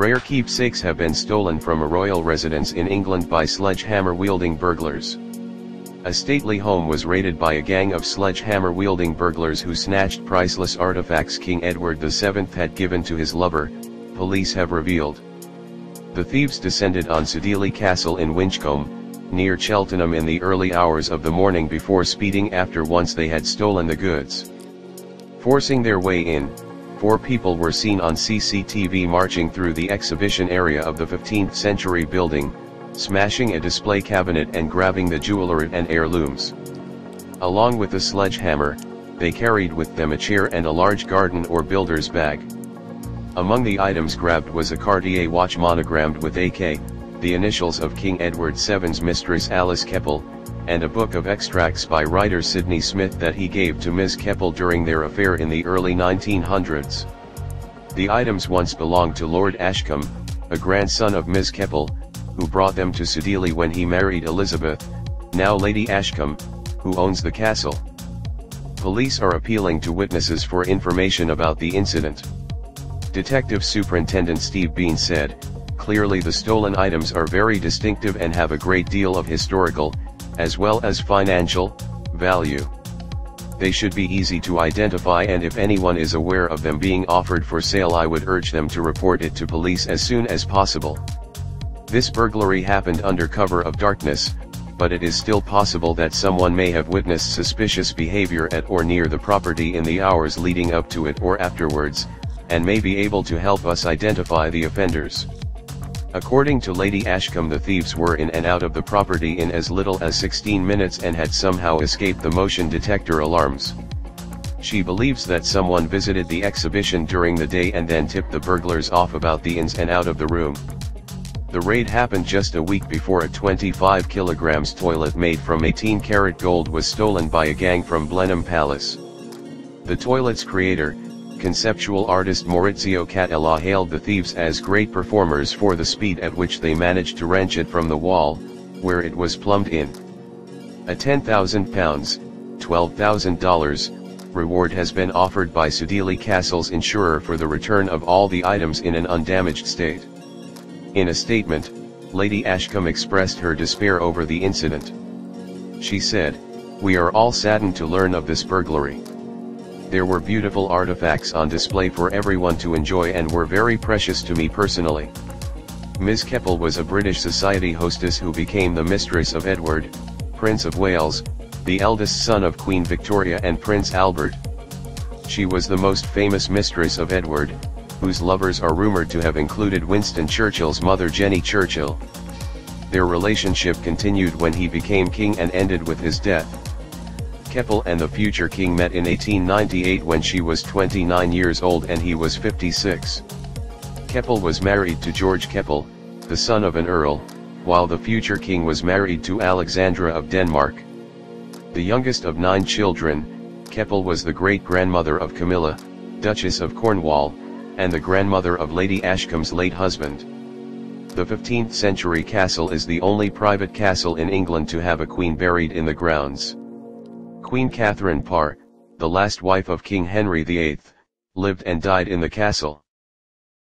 Rare keepsakes have been stolen from a royal residence in England by sledgehammer-wielding burglars. A stately home was raided by a gang of sledgehammer-wielding burglars who snatched priceless artifacts King Edward VII had given to his lover, police have revealed. The thieves descended on Sudeley Castle in Winchcombe, near Cheltenham in the early hours of the morning before speeding after once they had stolen the goods. Forcing their way in, four people were seen on CCTV marching through the exhibition area of the 15th century building, smashing a display cabinet and grabbing the jewellery and heirlooms. Along with the sledgehammer, they carried with them a chair and a large garden or builder's bag. Among the items grabbed was a Cartier watch monogrammed with AK, the initials of King Edward VII's mistress Alice Keppel, and a book of extracts by writer Sydney Smith that he gave to Ms. Keppel during their affair in the early 1900s. The items once belonged to Lord Ashcombe, a grandson of Ms. Keppel, who brought them to Sudeley when he married Elizabeth, now Lady Ashcombe, who owns the castle. Police are appealing to witnesses for information about the incident. Detective Superintendent Steve Bean said, clearly the stolen items are very distinctive and have a great deal of historical, as well as financial, value. They should be easy to identify and if anyone is aware of them being offered for sale I would urge them to report it to police as soon as possible. This burglary happened under cover of darkness, but it is still possible that someone may have witnessed suspicious behavior at or near the property in the hours leading up to it or afterwards, and may be able to help us identify the offenders. According to Lady Ashcombe the thieves were in and out of the property in as little as 16 minutes and had somehow escaped the motion detector alarms. She believes that someone visited the exhibition during the day and then tipped the burglars off about the ins and out of the room. The raid happened just a week before a 25 kilograms toilet made from 18 karat gold was stolen by a gang from Blenheim Palace. The toilet's creator, conceptual artist Maurizio Cattelan hailed the thieves as great performers for the speed at which they managed to wrench it from the wall, where it was plumbed in. A £10,000, $12,000, reward has been offered by Sudeley Castle's insurer for the return of all the items in an undamaged state. In a statement, Lady Ashcombe expressed her despair over the incident. She said, We are all saddened to learn of this burglary. There were beautiful artifacts on display for everyone to enjoy and were very precious to me personally. Ms. Keppel was a British Society hostess who became the mistress of Edward, Prince of Wales, the eldest son of Queen Victoria and Prince Albert. She was the most famous mistress of Edward, whose lovers are rumored to have included Winston Churchill's mother Jennie Churchill. Their relationship continued when he became king and ended with his death. Keppel and the future king met in 1898 when she was 29 years old and he was 56. Keppel was married to George Keppel, the son of an earl, while the future king was married to Alexandra of Denmark. The youngest of nine children, Keppel was the great-grandmother of Camilla, Duchess of Cornwall, and the grandmother of Lady Ashcombe's late husband. The 15th century castle is the only private castle in England to have a queen buried in the grounds. Queen Catherine Parr, the last wife of King Henry VIII, lived and died in the castle.